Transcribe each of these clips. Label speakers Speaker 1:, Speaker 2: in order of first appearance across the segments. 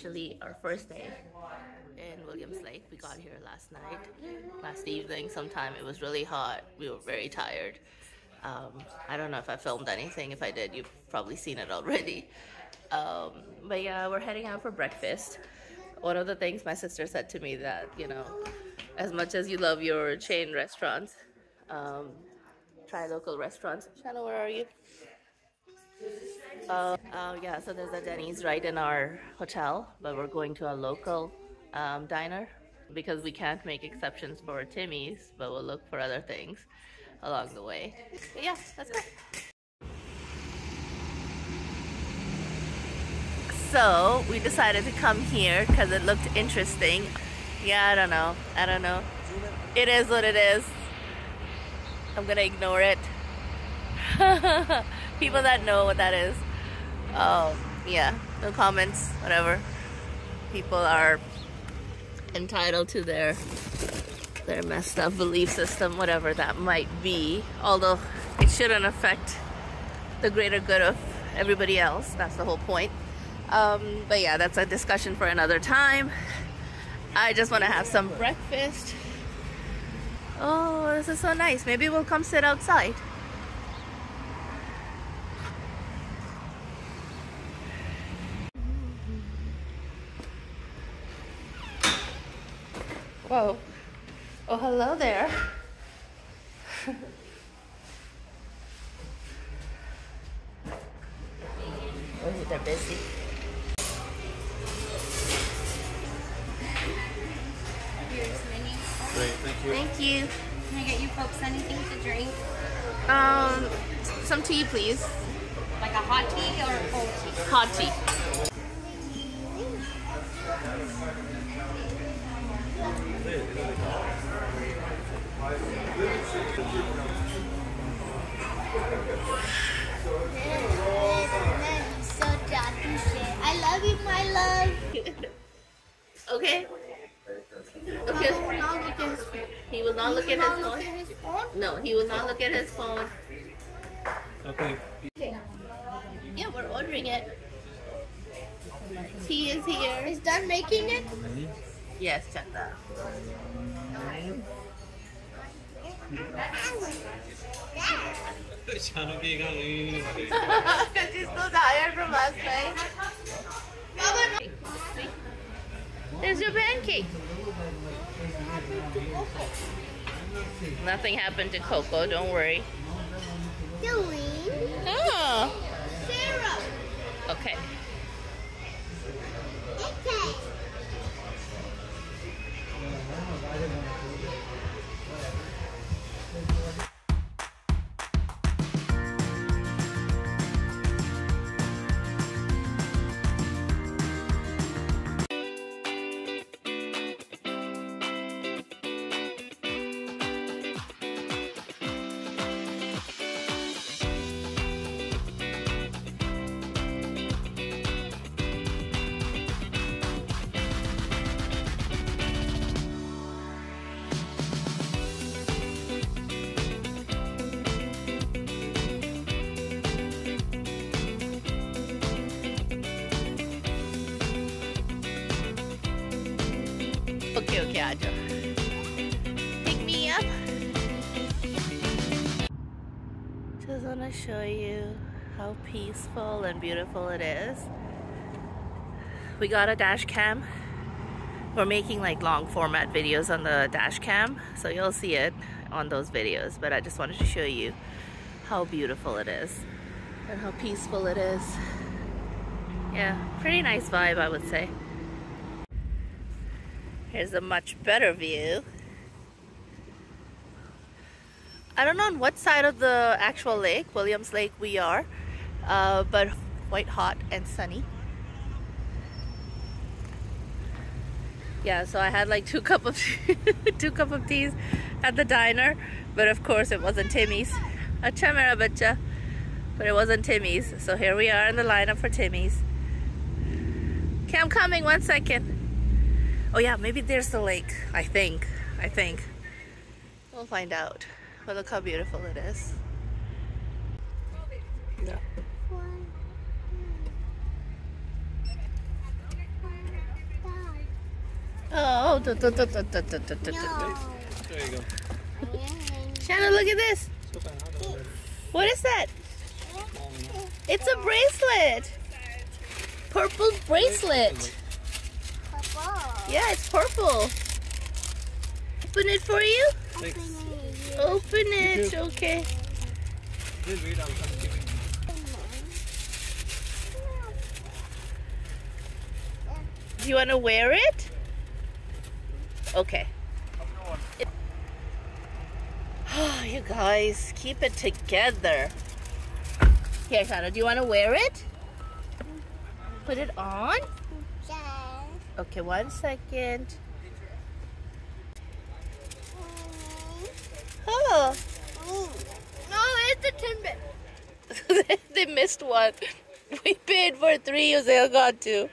Speaker 1: officially our first day in Williams Lake. We got here last night, last evening sometime. It was really hot. We were very tired. Um, I don't know if I filmed anything. If I did, you've probably seen it already. Um, but yeah, we're heading out for breakfast. One of the things my sister said to me that, you know, as much as you love your chain restaurants, um, try local restaurants. Shanna, where are you? Uh, uh, yeah, so there's a Denny's right in our hotel, but we're going to a local um, diner because we can't make exceptions for Timmy's, but we'll look for other things along the way. But yeah, let's go. So we decided to come here because it looked interesting. Yeah, I don't know. I don't know. It is what it is. I'm gonna ignore it. People that know what that is. Oh, yeah. No comments, whatever. People are entitled to their their messed up belief system, whatever that might be. Although it shouldn't affect the greater good of everybody else. That's the whole point. Um, but yeah, that's a discussion for another time. I just want to have some breakfast. Oh, this is so nice. Maybe we'll come sit outside. Whoa. Oh, hello there. oh, they're busy.
Speaker 2: Here's menu.
Speaker 3: Great, thank you.
Speaker 1: Thank you.
Speaker 2: Can I get you folks anything to drink?
Speaker 1: Um, some tea, please.
Speaker 2: Like a hot tea or a cold tea?
Speaker 1: Hot tea.
Speaker 4: I love you, my love.
Speaker 1: Okay. Okay. He will not look at his phone.
Speaker 4: his phone.
Speaker 1: No, he will not look at his phone.
Speaker 3: Okay.
Speaker 1: Yeah, we're ordering it. Tea is here.
Speaker 4: He's done making it? Mm-hmm.
Speaker 1: Yes, check that. Because she's still tired from last night. There's your pancake. Nothing happened to Coco, don't worry.
Speaker 4: Doing?
Speaker 1: Oh. Ah.
Speaker 4: Sarah.
Speaker 1: Okay.
Speaker 4: Okay,
Speaker 1: Pick me up. Just want to show you how peaceful and beautiful it is. We got a dash cam. We're making like long format videos on the dash cam, so you'll see it on those videos. But I just wanted to show you how beautiful it is and how peaceful it is. Yeah, pretty nice vibe, I would say. Here's a much better view. I don't know on what side of the actual lake, Williams Lake, we are, uh, but quite hot and sunny. Yeah, so I had like two cup of two cup of teas at the diner, but of course it wasn't Timmy's. A mera bacha. But it wasn't Timmy's. So here we are in the lineup for Timmy's. Okay, I'm coming. One second. Oh yeah, maybe there's the lake. I think. I think. We'll find out. But look how beautiful it is. Yeah. Oh, duh, duh, duh, duh, duh, duh, duh, duh, duh.
Speaker 4: No.
Speaker 3: There you go.
Speaker 1: Shannon, look at this. What is that? It's a bracelet. Purple bracelet.
Speaker 4: Purple.
Speaker 1: Yeah, it's purple. Open it for you?
Speaker 3: Thanks.
Speaker 1: Open it.
Speaker 3: too.
Speaker 1: Okay.
Speaker 3: Just wait, I'll come give you.
Speaker 1: Do you want to wear it? Okay. Oh, you guys, keep it together. Here, Shadow, do you want to wear it? Put it on? Okay, one second. Oh,
Speaker 4: No, it's a Timbit.
Speaker 1: they missed one. We paid for three, Jose got two.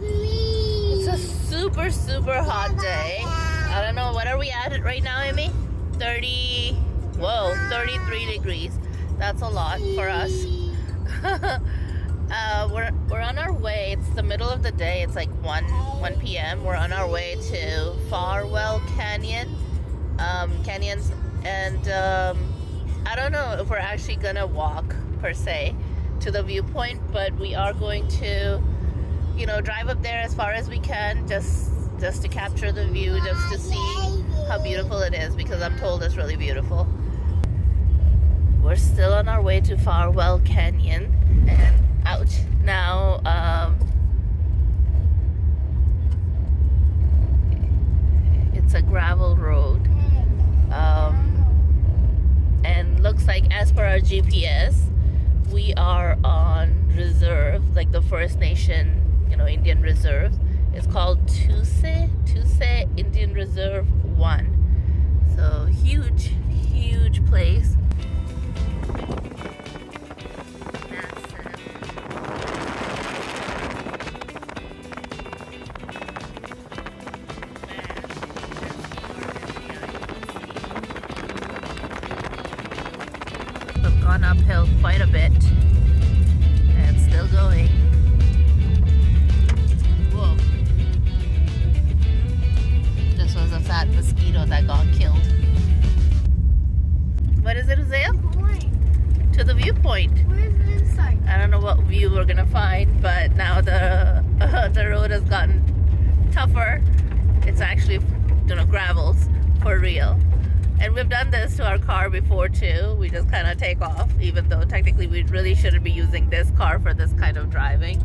Speaker 1: It's a super, super hot day. I don't know, what are we at right now, Amy? 30, whoa, 33 degrees. That's a lot for us. uh, we're, we're on our way. It's the middle of the day. It's like 1, 1 p.m. We're on our way to Farwell Canyon. Um, canyons. And um, I don't know if we're actually going to walk, per se, to the viewpoint, but we are going to you know drive up there as far as we can just just to capture the view just to see how beautiful it is because i'm told it's really beautiful we're still on our way to farwell canyon. And out now um, it's a gravel road. Um, and looks like as per our gps we are on reserve like the first nation you know indian reserve. It's called Toosey Toosey Indian Reserve 1 so huge huge place uphill quite a bit and still going. Whoa. This was a fat mosquito that got killed. What is it, Hosea? To the viewpoint.
Speaker 4: Where's the inside?
Speaker 1: I don't know what view we're gonna find, but now the the road has gotten tougher. It's actually you know gravels for real. And we've done this to our car before too. We just kind of take off, even though technically we really shouldn't be using this car for this kind of driving.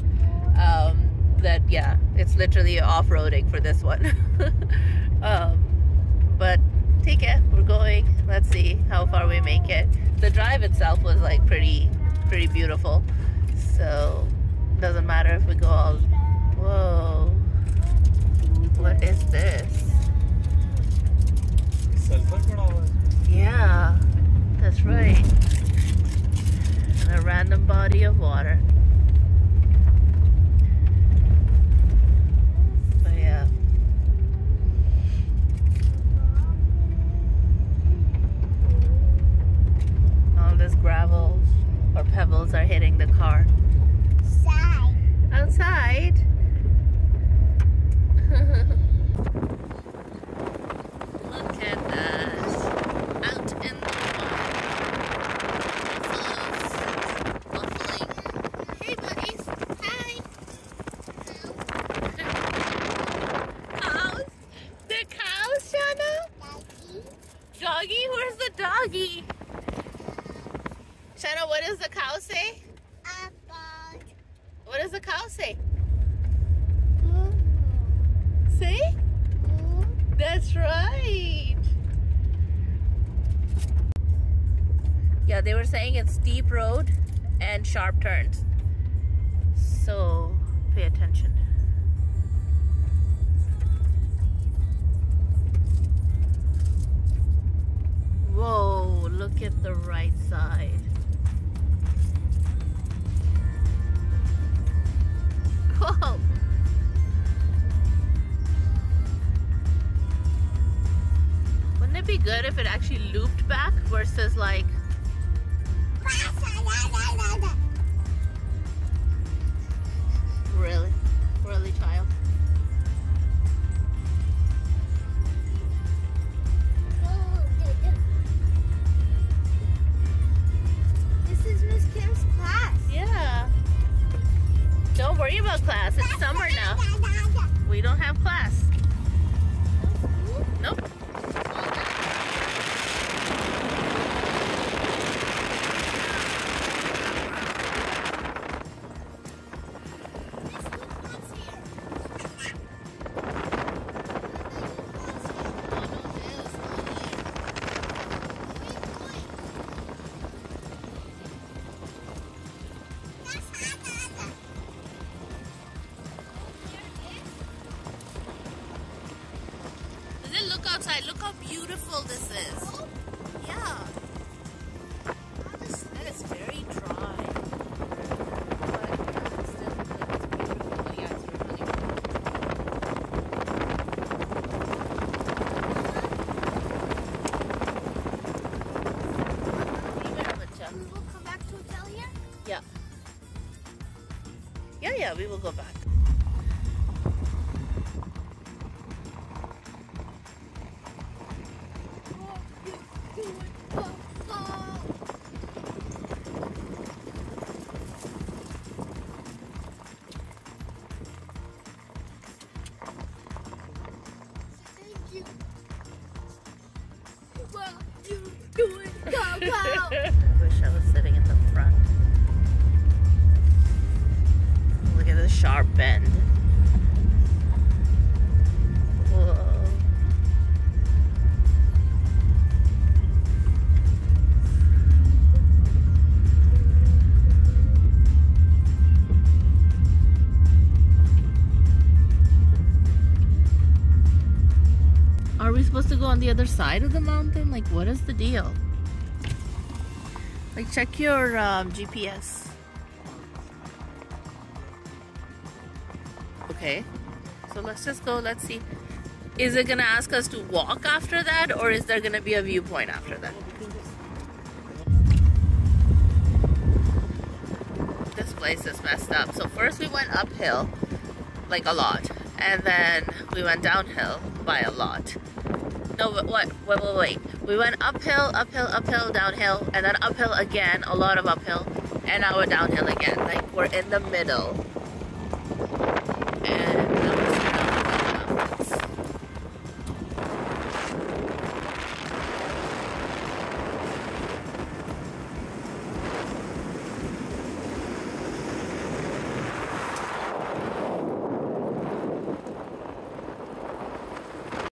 Speaker 1: Um, that yeah, it's literally off-roading for this one. um, but take it, we're going. Let's see how far we make it. The drive itself was like pretty, pretty beautiful. So doesn't matter if we go all, whoa, what is this? Yeah, that's right. And a random body of water. Yeah, they were saying it's steep road and sharp turns. So pay attention. Whoa, look at the right side. Whoa. Wouldn't it be good if it actually looped back versus like Really? Really, child? This is Miss Kim's class. Yeah. Don't worry about class. It's summer now. We don't have class. Outside? Look how beautiful this is. Yeah. That is very dry. But still, like, it's beautiful. Oh, yeah, it's really beautiful.
Speaker 4: We will come back to hotel here.
Speaker 1: Yeah. Yeah, yeah, we will go back. On the other side of the mountain? Like, what is the deal? Like, check your um, GPS. Okay, so let's just go. Let's see. Is it gonna ask us to walk after that, or is there gonna be a viewpoint after that? This place is messed up. So first we went uphill, like a lot, and then we went downhill by a lot. No, what? Wait, wait, wait. We went uphill, uphill, uphill, downhill, and then uphill again, a lot of uphill, and now we're downhill again. Like we're in the middle. And